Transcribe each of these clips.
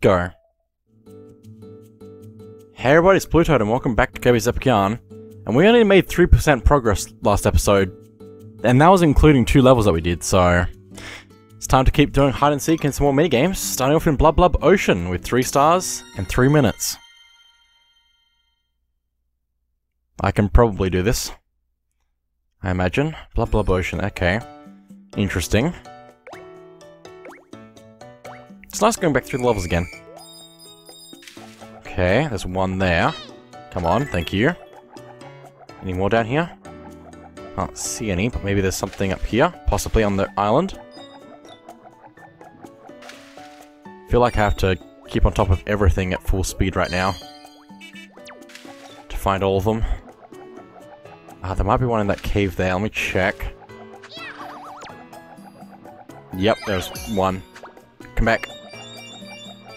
Go. Hey everybody, it's BlueToad and welcome back to Kirby's Epic Yarn. And we only made 3% progress last episode. And that was including two levels that we did, so... It's time to keep doing hide and seek and some more minigames, starting off in Blub Blub Ocean with 3 stars and 3 minutes. I can probably do this. I imagine. Blub Blub Ocean, okay. Interesting. It's nice going back through the levels again. Okay, there's one there. Come on, thank you. Any more down here? Can't see any, but maybe there's something up here, possibly on the island. feel like I have to keep on top of everything at full speed right now. To find all of them. Ah, there might be one in that cave there, let me check. Yep, there's one. Come back.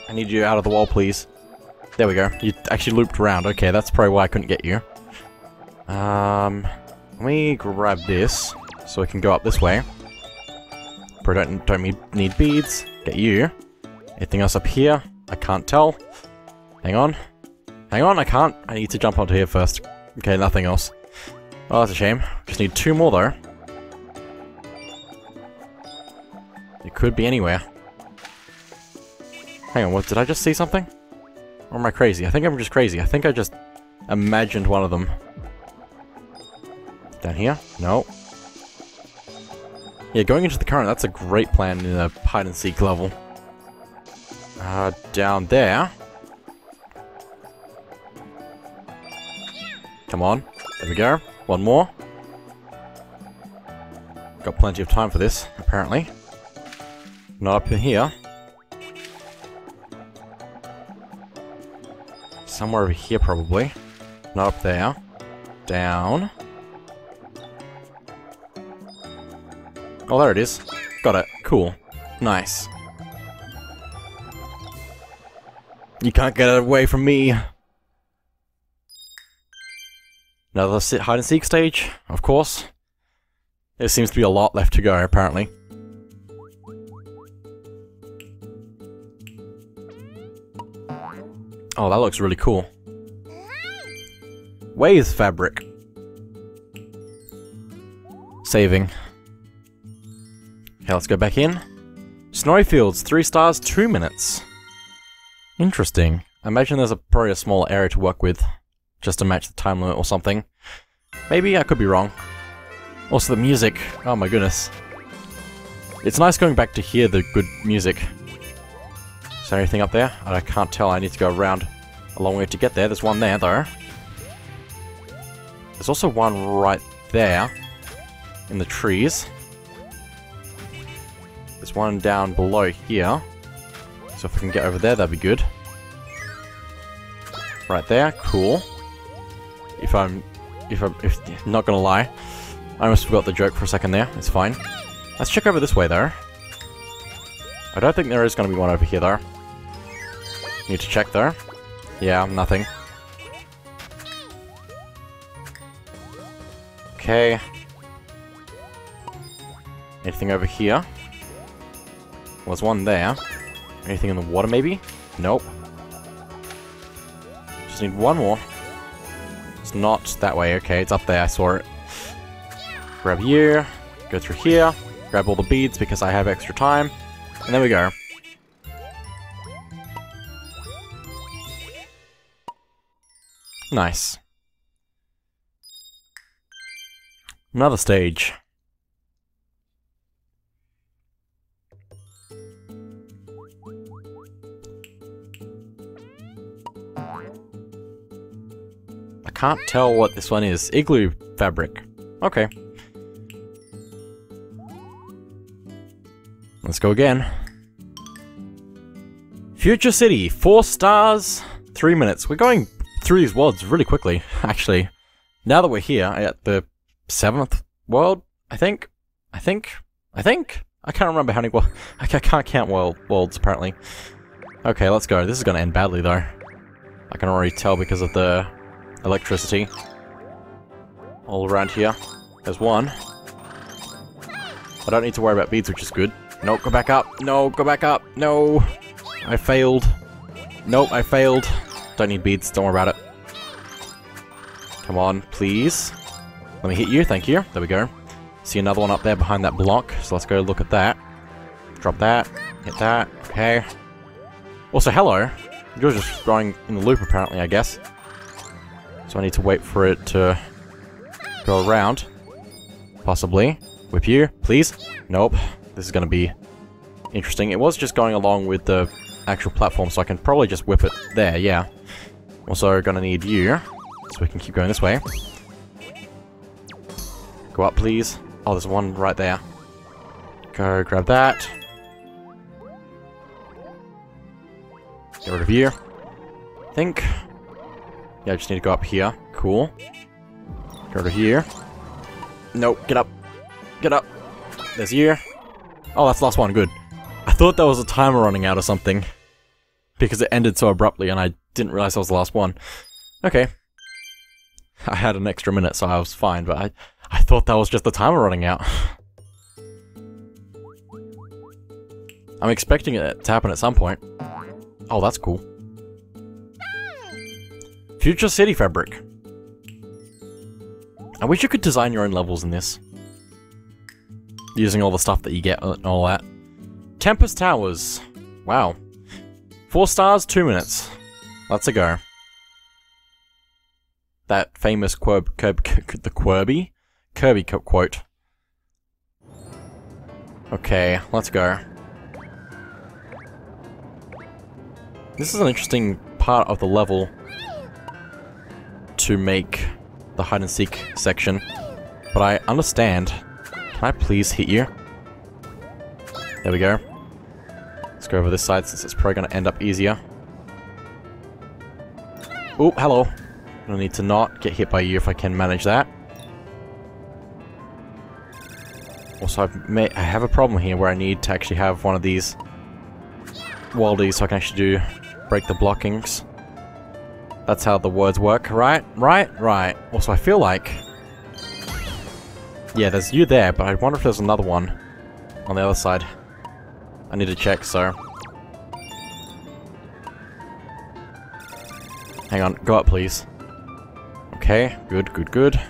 I need you out of the wall, please. There we go. You actually looped around. Okay, that's probably why I couldn't get you. Um, let me grab this so we can go up this way. Probably don't, don't need, need beads. Get you. Anything else up here? I can't tell. Hang on. Hang on, I can't. I need to jump onto here first. Okay, nothing else. Oh, that's a shame. Just need two more, though. It could be anywhere. Hang on, what? Did I just see something? Or am I crazy? I think I'm just crazy. I think I just imagined one of them. Down here? No. Yeah, going into the current, that's a great plan in a hide-and-seek level. Uh, down there. Come on. There we go. One more. Got plenty of time for this, apparently. Not up in here. Somewhere over here, probably. Not up there. Down. Oh, there it is. Got it. Cool. Nice. You can't get away from me. Another hide and seek stage, of course. There seems to be a lot left to go, apparently. Oh, that looks really cool. Wave fabric. Saving. Okay, let's go back in. Snowfields, 3 stars, 2 minutes. Interesting. I imagine there's a, probably a small area to work with, just to match the time limit or something. Maybe, I could be wrong. Also the music, oh my goodness. It's nice going back to hear the good music. There anything up there? I can't tell, I need to go around a long way to get there. There's one there, though. There's also one right there, in the trees. There's one down below here. So if we can get over there, that'd be good. Right there, cool. If I'm, if I'm, if not gonna lie, I almost forgot the joke for a second there. It's fine. Let's check over this way though. I don't think there is gonna be one over here though. Need to check there. Yeah, nothing. Okay. Anything over here? Was one there. Anything in the water, maybe? Nope. Just need one more. It's not that way. Okay, it's up there. I saw it. Grab here. Go through here. Grab all the beads because I have extra time. And there we go. Nice. Another stage. I can't tell what this one is. Igloo fabric. Okay. Let's go again. Future City, four stars, three minutes. We're going through these worlds really quickly, actually. Now that we're here at the seventh world, I think, I think, I think, I can't remember how many, well, I can't count world, worlds apparently. Okay, let's go. This is going to end badly though. I can already tell because of the electricity. All around here. There's one. I don't need to worry about beads, which is good. No, go back up. No, go back up. No. I failed. Nope, I failed. Don't need beads, don't worry about it. Come on, please. Let me hit you, thank you. There we go. See another one up there behind that block, so let's go look at that. Drop that, hit that, okay. Also, hello. You're just going in the loop, apparently, I guess. So I need to wait for it to go around. Possibly. Whip you, please. Nope. This is going to be interesting. It was just going along with the actual platform, so I can probably just whip it there, yeah. Also, gonna need you, so we can keep going this way. Go up, please. Oh, there's one right there. Go grab that. Get rid of you. I think. Yeah, I just need to go up here. Cool. Go over here. Nope, get up. Get up. There's you. Oh, that's the last one, good. I thought there was a timer running out or something. Because it ended so abruptly and I didn't realize I was the last one. Okay. I had an extra minute, so I was fine, but I, I thought that was just the timer running out. I'm expecting it to happen at some point. Oh, that's cool. Future City Fabric. I wish you could design your own levels in this. Using all the stuff that you get and all that. Tempest Towers. Wow. Four stars, two minutes. Let's go. That famous quirb, the Quirby? Kirby quote. Okay, let's go. This is an interesting part of the level to make the hide and seek section, but I understand. Can I please hit you? There we go. Let's go over this side since it's probably going to end up easier. Oh, hello. I need to not get hit by you if I can manage that. Also, I've I have a problem here where I need to actually have one of these Waldies so I can actually do break the blockings. That's how the words work, right? Right? Right. Also, I feel like... Yeah, there's you there, but I wonder if there's another one on the other side. I need to check, so... Hang on, go up, please. Okay, good, good, good.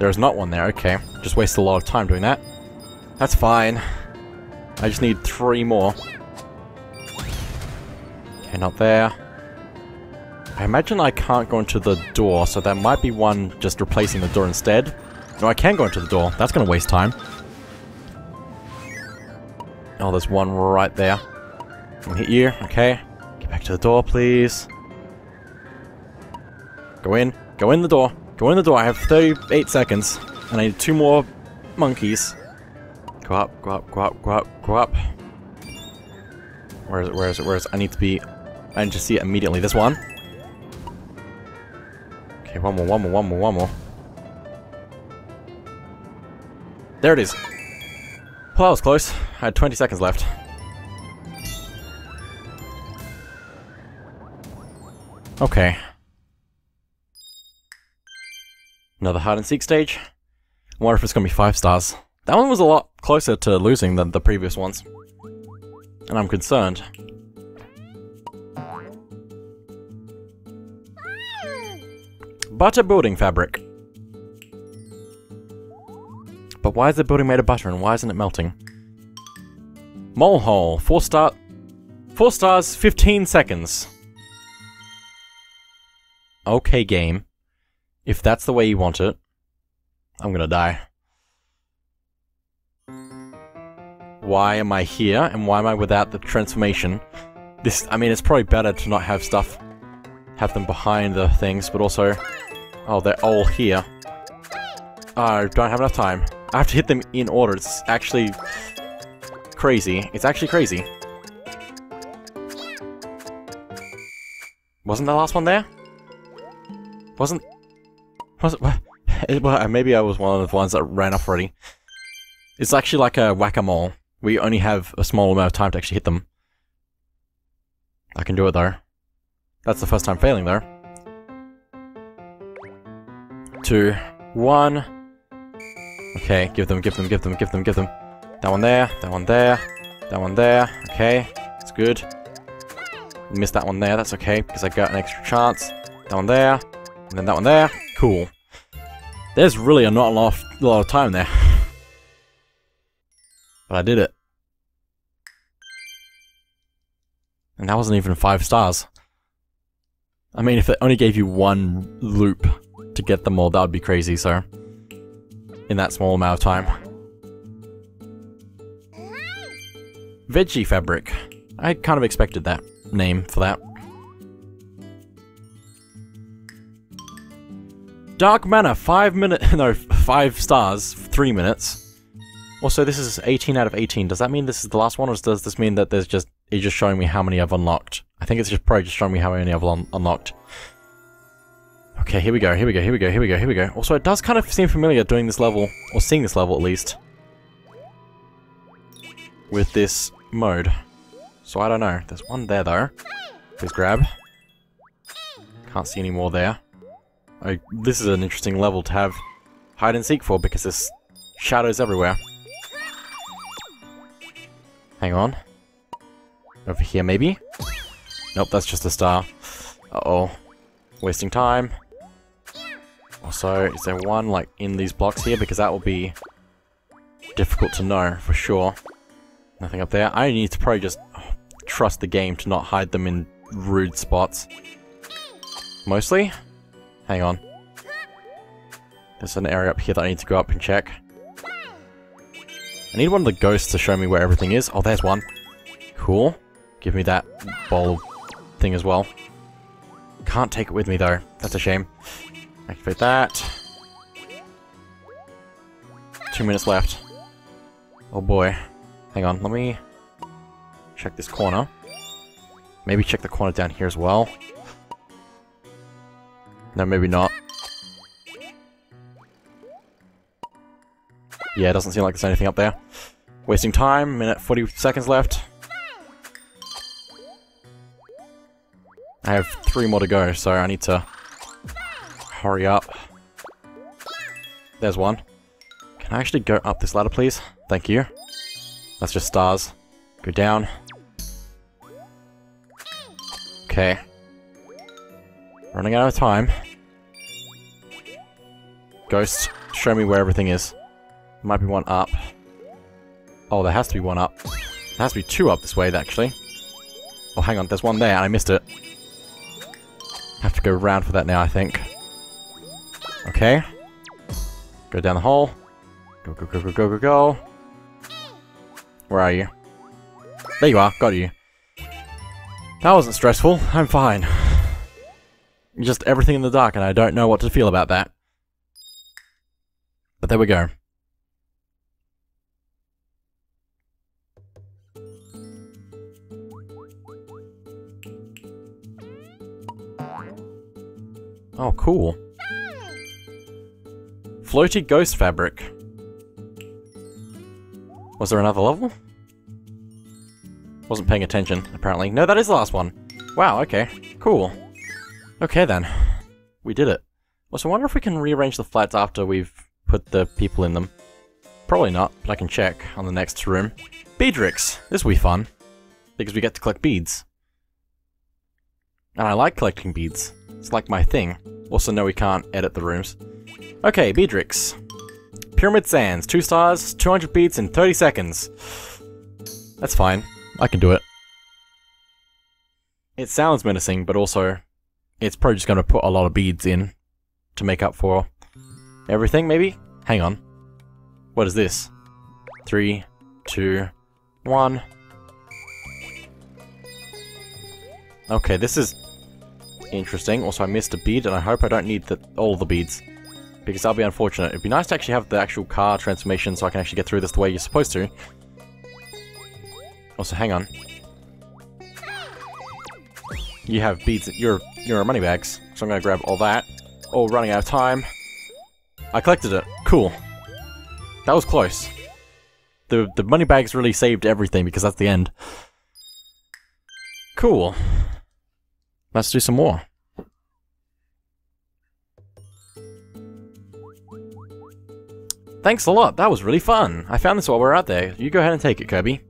There is not one there, okay. Just wasted a lot of time doing that. That's fine. I just need three more. Okay, not there. I imagine I can't go into the door, so there might be one just replacing the door instead. No, I can go into the door. That's gonna waste time. Oh, there's one right there. I'll hit you, okay. Get back to the door, please. Go in. Go in the door. Go in the door. I have 38 seconds. And I need two more monkeys. Go up, go up, go up, go up, go up. Where is it, where is it, where is it? I need to be... I need to see it immediately. This one. Okay, one more, one more, one more, one more. There it is. Well, that was close. I had 20 seconds left. Okay. Another hide and seek stage. I wonder if it's going to be 5 stars. That one was a lot closer to losing than the previous ones. And I'm concerned. Butter building fabric. But why is the building made of butter and why isn't it melting? Mole hole. 4 star... 4 stars, 15 seconds. Okay, game. If that's the way you want it, I'm gonna die. Why am I here, and why am I without the transformation? This, I mean, it's probably better to not have stuff, have them behind the things, but also, oh, they're all here. Oh, I don't have enough time. I have to hit them in order. It's actually crazy. It's actually crazy. Wasn't the last one there? Wasn't was it, well, uh, maybe I was one of the ones that ran off already. It's actually like a whack-a-mole. We only have a small amount of time to actually hit them. I can do it though. That's the first time failing though. Two, one. Okay, give them, give them, give them, give them, give them. That one there, that one there, that one there. Okay, it's good. Missed that one there, that's okay, because I got an extra chance. That one there, and then that one there. Cool. There's really a not a lot, of, a lot of time there. But I did it. And that wasn't even five stars. I mean, if it only gave you one loop to get them all, that would be crazy, so... In that small amount of time. Veggie Fabric. I kind of expected that name for that. Dark Manor, 5 minute, no, 5 stars, 3 minutes. Also, this is 18 out of 18. Does that mean this is the last one, or does this mean that there's just, it's just showing me how many I've unlocked? I think it's just probably just showing me how many I've un unlocked. Okay, here we go, here we go, here we go, here we go, here we go. Also, it does kind of seem familiar doing this level, or seeing this level at least. With this mode. So I don't know. There's one there though. Please grab. Can't see any more there. I, this is an interesting level to have hide and seek for because there's shadows everywhere. Hang on. Over here maybe? Nope, that's just a star. Uh-oh. Wasting time. Also, is there one, like, in these blocks here? Because that will be difficult to know, for sure. Nothing up there. I need to probably just trust the game to not hide them in rude spots. Mostly? Hang on. There's an area up here that I need to go up and check. I need one of the ghosts to show me where everything is. Oh, there's one. Cool. Give me that bowl thing as well. Can't take it with me, though. That's a shame. Activate that. Two minutes left. Oh boy. Hang on, let me check this corner. Maybe check the corner down here as well. No, maybe not. Yeah, it doesn't seem like there's anything up there. Wasting time, minute 40 seconds left. I have three more to go, so I need to hurry up. There's one. Can I actually go up this ladder, please? Thank you. That's just stars. Go down. Okay. Running out of time. Ghost, show me where everything is. Might be one up. Oh, there has to be one up. There has to be two up this way, actually. Oh, hang on, there's one there, and I missed it. Have to go around for that now, I think. Okay. Go down the hole. Go, go, go, go, go, go, go. Where are you? There you are, got you. That wasn't stressful, I'm fine. Just everything in the dark and I don't know what to feel about that. But there we go. Oh, cool. Floaty Ghost Fabric. Was there another level? Wasn't paying attention, apparently. No, that is the last one. Wow, okay. Cool. Okay then. We did it. Also, I wonder if we can rearrange the flats after we've put the people in them. Probably not, but I can check on the next room. Beadrix! This will be fun. Because we get to collect beads. And I like collecting beads. It's like my thing. Also, no, we can't edit the rooms. Okay, Beadrix. Pyramid Sands, 2 stars, 200 beads in 30 seconds. That's fine. I can do it. It sounds menacing, but also, it's probably just going to put a lot of beads in to make up for everything, maybe? Hang on. What is this? Three, two, one. Okay, this is interesting. Also, I missed a bead, and I hope I don't need the, all the beads because that'll be unfortunate. It'd be nice to actually have the actual car transformation so I can actually get through this the way you're supposed to. Also, hang on. You have beads. You're you're money bags, so I'm gonna grab all that. Oh, running out of time. I collected it. Cool. That was close. The the money bags really saved everything because that's the end. Cool. Let's do some more. Thanks a lot, that was really fun. I found this while we were out there. You go ahead and take it, Kirby.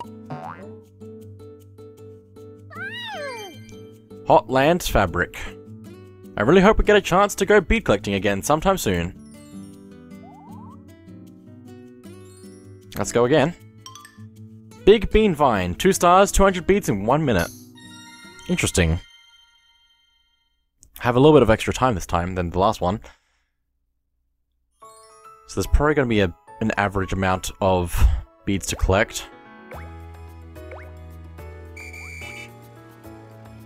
Hot Land Fabric. I really hope we get a chance to go bead collecting again sometime soon. Let's go again. Big Bean Vine, 2 stars, 200 beads in 1 minute. Interesting. Have a little bit of extra time this time than the last one. So there's probably going to be a, an average amount of beads to collect.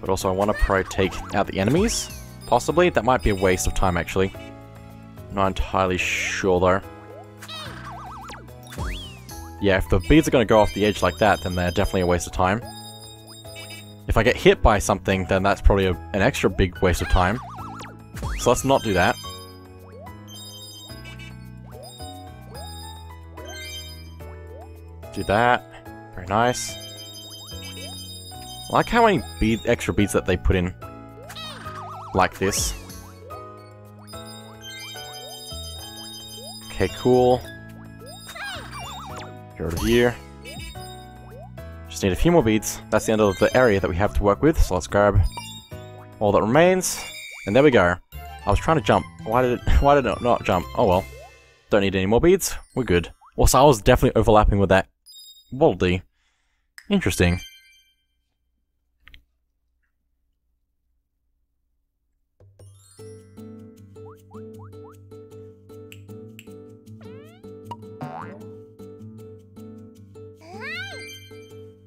But also I want to probably take out the enemies, possibly. That might be a waste of time, actually. Not entirely sure, though. Yeah, if the beads are going to go off the edge like that, then they're definitely a waste of time. If I get hit by something, then that's probably a, an extra big waste of time. So let's not do that. Do that. Very nice. Like how many extra beads that they put in. Like this. Okay, cool. Get rid of here. Just need a few more beads. That's the end of the area that we have to work with, so let's grab all that remains. And there we go. I was trying to jump. Why did it why did it not jump? Oh well. Don't need any more beads. We're good. Also, I was definitely overlapping with that Baldy. Interesting.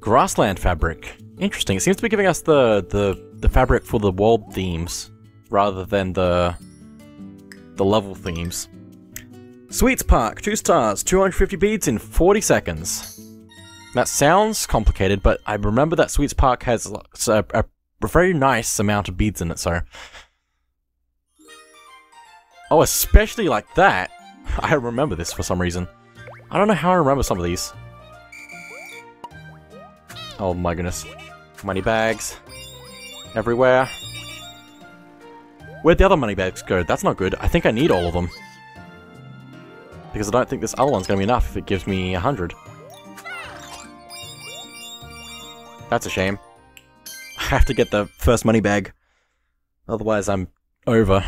Grassland fabric. Interesting. It seems to be giving us the, the, the fabric for the world themes, rather than the, the level themes. Sweets Park, 2 stars, 250 beads in 40 seconds. That sounds complicated, but I remember that Sweets Park has a, a, a very nice amount of beads in it, so... Oh, especially like that! I remember this for some reason. I don't know how I remember some of these. Oh my goodness. Money bags. Everywhere. Where'd the other money bags go? That's not good. I think I need all of them. Because I don't think this other one's going to be enough if it gives me a hundred. That's a shame. I have to get the first money bag. Otherwise I'm over.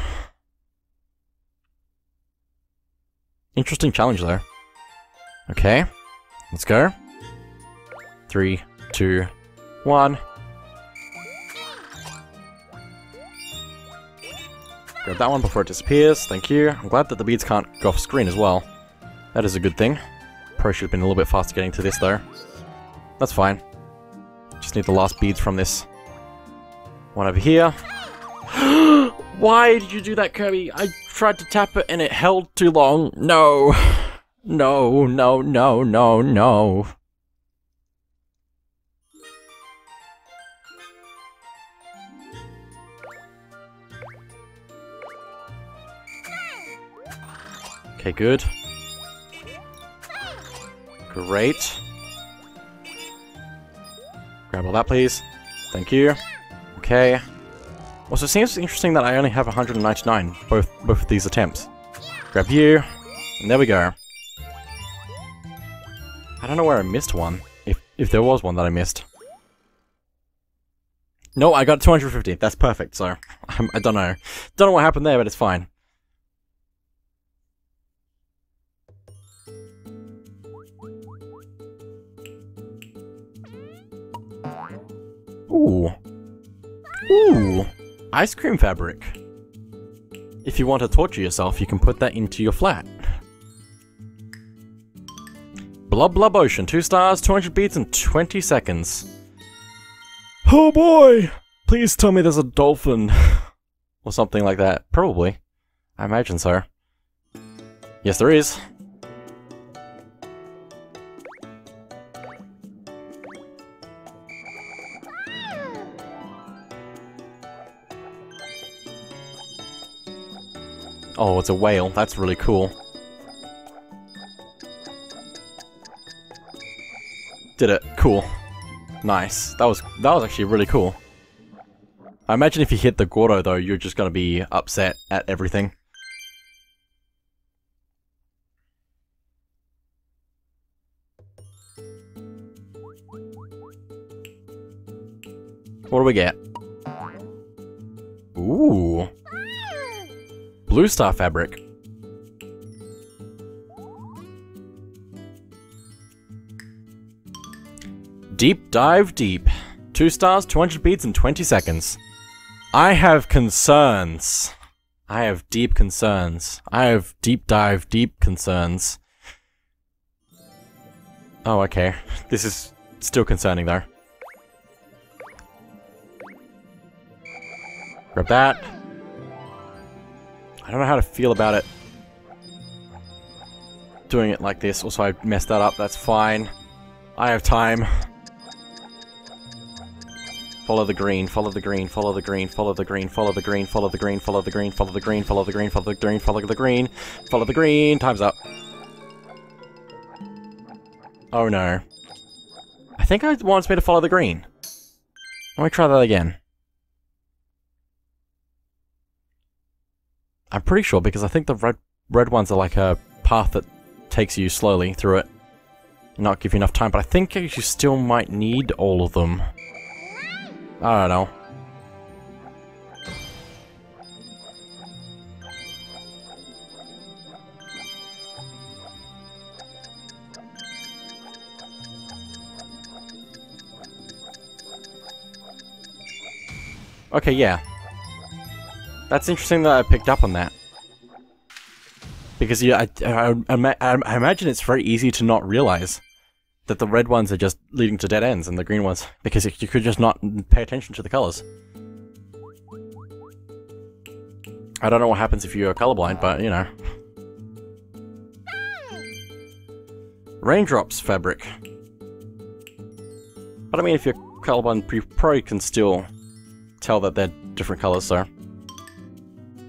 Interesting challenge though. Okay. Let's go. Three, two, one. Grab that one before it disappears, thank you. I'm glad that the beads can't go off screen as well. That is a good thing. Probably should have been a little bit faster getting to this though. That's fine. Just need the last beads from this. One over here. Why did you do that, Kirby? I tried to tap it and it held too long. No. No, no, no, no, no. Okay, good. Great. Grab all that, please. Thank you. Okay. Also, it seems interesting that I only have 199, both, both of these attempts. Grab you, and there we go. I don't know where I missed one, if, if there was one that I missed. No, I got 250. That's perfect, so I'm, I don't know. Don't know what happened there, but it's fine. Ooh. Ooh. Ice cream fabric. If you want to torture yourself, you can put that into your flat. Blub Blub Ocean, 2 stars, 200 beats in 20 seconds. Oh boy! Please tell me there's a dolphin. or something like that. Probably. I imagine so. Yes, there is. Oh, it's a whale. That's really cool. Did it. Cool. Nice. That was that was actually really cool. I imagine if you hit the Gordo though, you're just gonna be upset at everything. What do we get? Ooh. Blue star fabric. Deep dive deep. Two stars, 200 beads in 20 seconds. I have concerns. I have deep concerns. I have deep dive deep concerns. Oh, okay. This is still concerning though. Grab that. I don't know how to feel about it. Doing it like this. Also, I messed that up. That's fine. I have time. Follow the green, follow the green, follow the green, follow the green, follow the green, follow the green, follow the green, follow the green, follow the green, follow the green, follow the green, follow the green. Time's up. Oh no. I think it wants me to follow the green. Let me try that again. I'm pretty sure because I think the red red ones are like a path that takes you slowly through it. Not give you enough time, but I think you still might need all of them. I don't know. Okay, yeah. That's interesting that I picked up on that. Because yeah, I, I, I, I imagine it's very easy to not realize that the red ones are just leading to dead ends and the green ones, because you could just not pay attention to the colors. I don't know what happens if you're colorblind, but you know. Raindrops fabric. But I mean, if you're colorblind, you probably can still tell that they're different colors, so.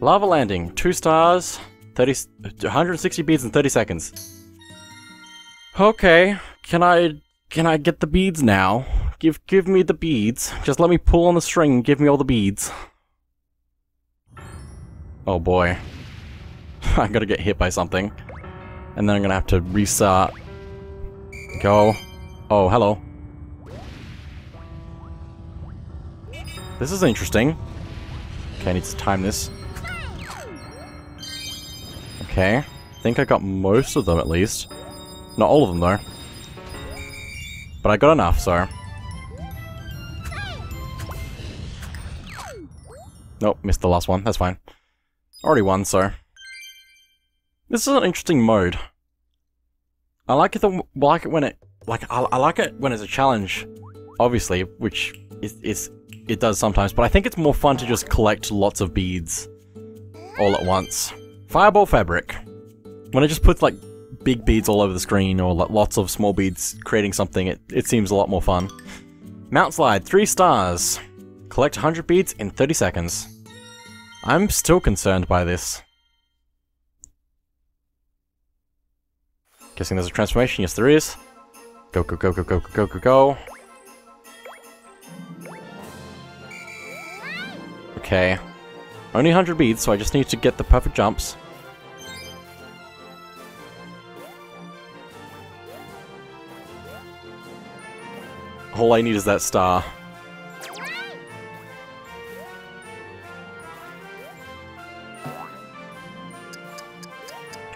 Lava landing, two stars, 30, 160 beads in 30 seconds. Okay, can I can I get the beads now? Give give me the beads. Just let me pull on the string and give me all the beads. Oh boy. I'm gonna get hit by something. And then I'm gonna have to restart. Go. Oh, hello. This is interesting. Okay, I need to time this. Okay. I think I got most of them at least. Not all of them though. But I got enough, so... Nope, missed the last one. That's fine. Already won, so... This is an interesting mode. I like it, the, like it when it... Like, I, I like it when it's a challenge, obviously, which is, is it does sometimes, but I think it's more fun to just collect lots of beads all at once. Fireball fabric. When it just puts like big beads all over the screen or like lots of small beads creating something, it, it seems a lot more fun. Mount Slide, 3 stars. Collect 100 beads in 30 seconds. I'm still concerned by this. Guessing there's a transformation. Yes, there is. Go, go, go, go, go, go, go, go. Okay. Only 100 beads, so I just need to get the perfect jumps. All I need is that star.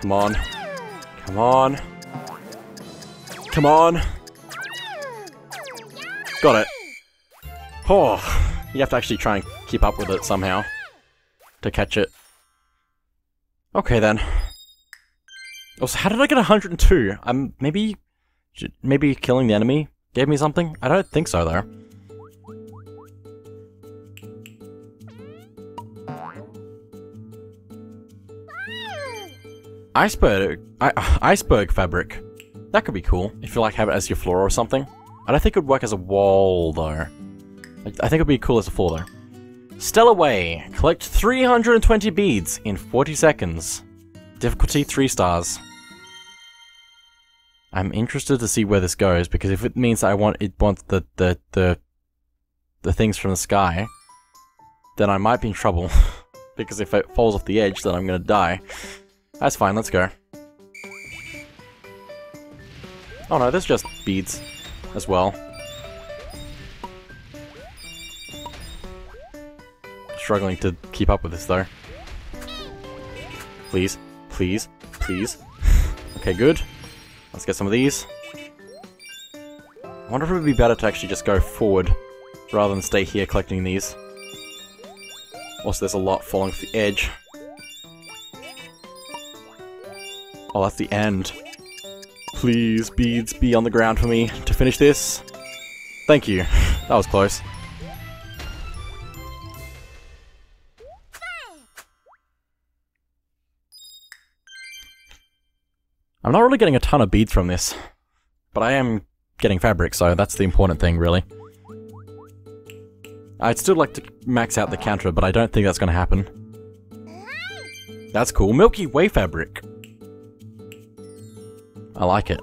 Come on. Come on. Come on. Got it. Oh, you have to actually try and keep up with it somehow to catch it. Okay then. Also, how did I get 102? I'm um, maybe, maybe killing the enemy Gave me something? I don't think so, though. Iceberg, I, uh, iceberg fabric. That could be cool, if you like have it as your floor or something. I don't think it would work as a wall, though. I, I think it would be cool as a floor, though. Stellar Way. Collect 320 beads in 40 seconds. Difficulty 3 stars. I'm interested to see where this goes because if it means I want it wants the the the the things from the sky, then I might be in trouble. because if it falls off the edge, then I'm gonna die. That's fine. Let's go. Oh no, there's just beads as well. struggling to keep up with this though. Please, please, please. okay, good. Let's get some of these. I wonder if it would be better to actually just go forward rather than stay here collecting these. Also, there's a lot falling off the edge. Oh, that's the end. Please, beads, be on the ground for me to finish this. Thank you. That was close. I'm not really getting a ton of beads from this, but I am getting fabric, so that's the important thing, really. I'd still like to max out the counter, but I don't think that's going to happen. That's cool. Milky Way fabric. I like it.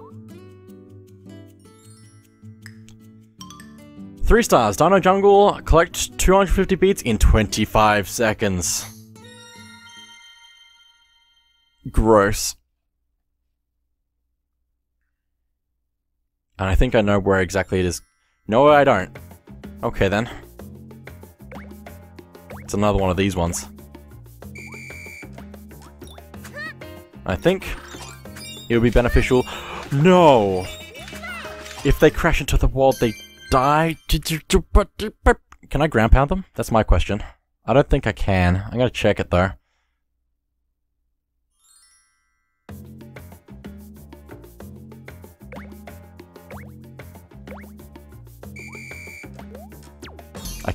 Three stars. Dino Jungle. Collect 250 beats in 25 seconds. Gross. And I think I know where exactly it is. No, I don't. Okay, then. It's another one of these ones. I think it would be beneficial. No! If they crash into the wall, they die. Can I ground pound them? That's my question. I don't think I can. I'm gonna check it though.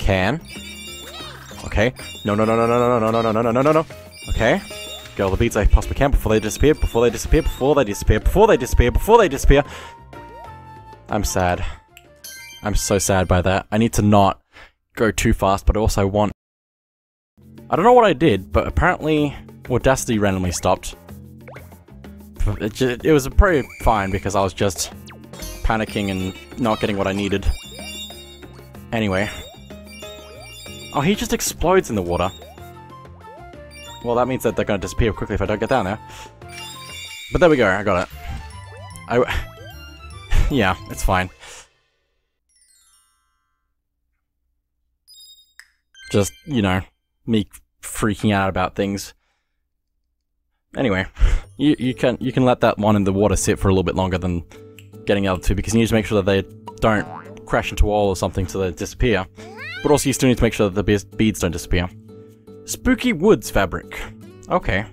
Can. Okay. No, no, no, no, no, no, no, no, no, no, no, no, no. Okay. Get all the beats I possibly can before they disappear, before they disappear, before they disappear, before they disappear, before they disappear. I'm sad. I'm so sad by that. I need to not go too fast, but I also want... I don't know what I did, but apparently Audacity randomly stopped. It, just, it was pretty fine because I was just panicking and not getting what I needed. Anyway, Oh, he just explodes in the water. Well, that means that they're going to disappear quickly if I don't get down there. But there we go, I got it. I... yeah, it's fine. Just, you know, me freaking out about things. Anyway, you, you can you can let that one in the water sit for a little bit longer than getting the other two because you need to make sure that they don't crash into a wall or something so they disappear. But also you still need to make sure that the beads don't disappear. Spooky Woods fabric. Okay.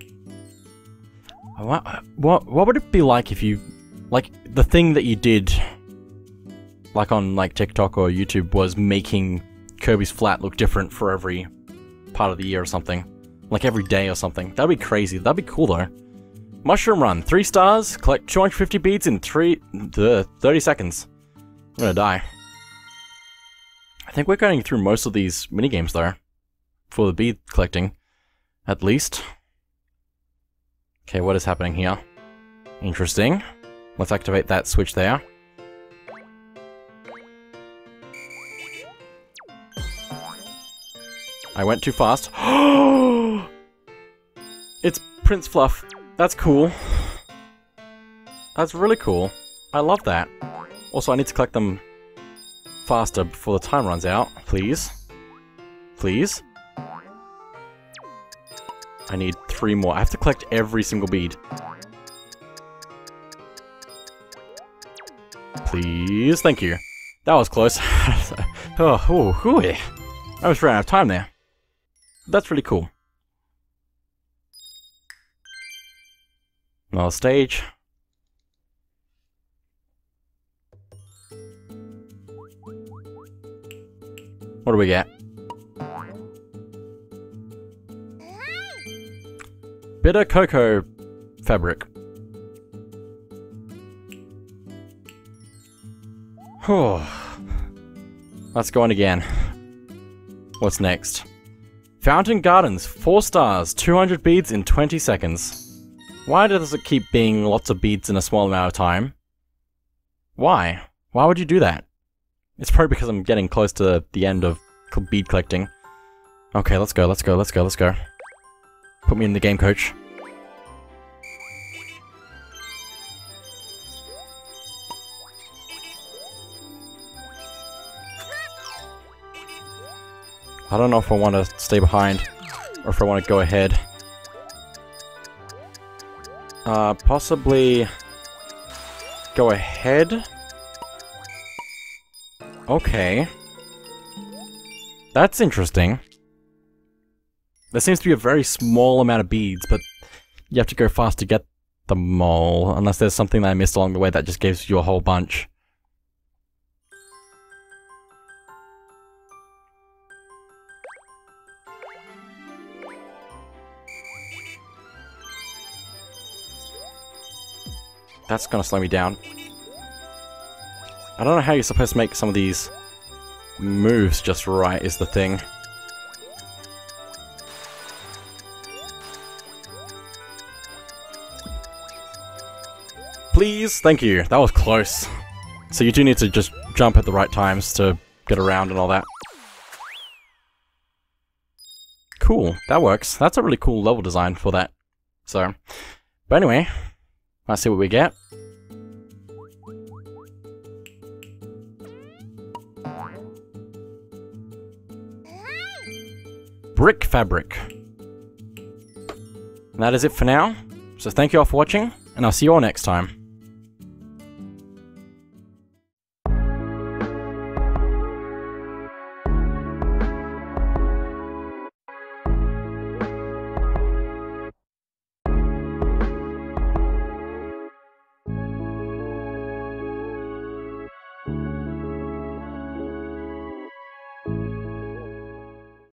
What, what, what would it be like if you... Like, the thing that you did, like on like TikTok or YouTube, was making Kirby's Flat look different for every part of the year or something. Like every day or something. That'd be crazy. That'd be cool though. Mushroom Run. Three stars. Collect 250 beads in three... Uh, 30 seconds. I'm gonna die. I think we're going through most of these minigames though. For the bead collecting. At least. Okay, what is happening here? Interesting. Let's activate that switch there. I went too fast. it's Prince Fluff. That's cool. That's really cool. I love that. Also, I need to collect them faster before the time runs out, please. Please. I need three more. I have to collect every single bead. Please, thank you. That was close. oh, oh, ooh, I was running out of time there. That's really cool. Another stage. What do we get? Bitter cocoa fabric. Let's go on again. What's next? Fountain Gardens, 4 stars, 200 beads in 20 seconds. Why does it keep being lots of beads in a small amount of time? Why? Why would you do that? It's probably because I'm getting close to the end of bead collecting. Okay, let's go, let's go, let's go, let's go. Put me in the game, coach. I don't know if I want to stay behind or if I want to go ahead. Uh, possibly go ahead. Okay. That's interesting. There seems to be a very small amount of beads, but you have to go fast to get them all, unless there's something that I missed along the way that just gives you a whole bunch. That's gonna slow me down. I don't know how you're supposed to make some of these moves just right is the thing. Please? Thank you. That was close. So you do need to just jump at the right times to get around and all that. Cool. That works. That's a really cool level design for that. So, but anyway, let's see what we get. Brick fabric. And that is it for now. So thank you all for watching, and I'll see you all next time.